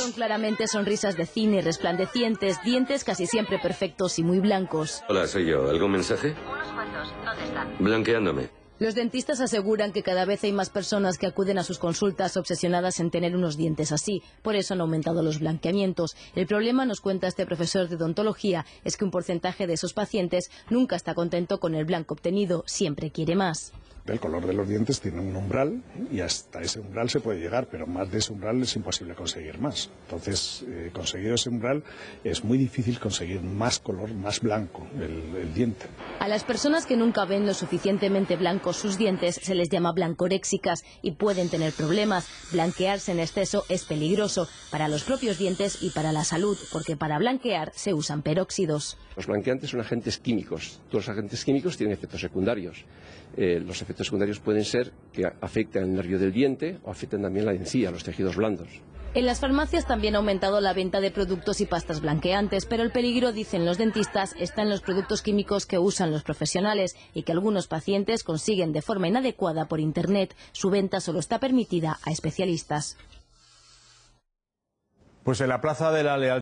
Son claramente sonrisas de cine, resplandecientes, dientes casi siempre perfectos y muy blancos. Hola, soy yo. ¿Algún mensaje? Unos cuantos. ¿Dónde están? Blanqueándome. Los dentistas aseguran que cada vez hay más personas que acuden a sus consultas obsesionadas en tener unos dientes así. Por eso han aumentado los blanqueamientos. El problema, nos cuenta este profesor de odontología, es que un porcentaje de esos pacientes nunca está contento con el blanco obtenido, siempre quiere más. El color de los dientes tiene un umbral y hasta ese umbral se puede llegar, pero más de ese umbral es imposible conseguir más. Entonces, eh, conseguido ese umbral es muy difícil conseguir más color, más blanco el, el diente. A las personas que nunca ven lo suficientemente blancos sus dientes se les llama blancoréxicas y pueden tener problemas. Blanquearse en exceso es peligroso para los propios dientes y para la salud, porque para blanquear se usan peróxidos. Los blanqueantes son agentes químicos. Todos los agentes químicos tienen efectos secundarios. Eh, los efectos secundarios pueden ser que afecten al nervio del diente o afecten también la encía, los tejidos blandos. En las farmacias también ha aumentado la venta de productos y pastas blanqueantes, pero el peligro, dicen los dentistas, está en los productos químicos que usan los profesionales y que algunos pacientes consiguen de forma inadecuada por Internet. Su venta solo está permitida a especialistas. Pues en la Plaza de la Lealtad.